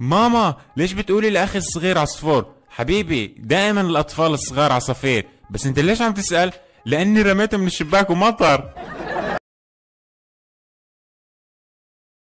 ماما ليش بتقولي لأخي الصغير عصفور؟ حبيبي دائما الأطفال الصغار عصافير. بس أنت ليش عم تسأل؟ لأني رميته من الشباك ومطر.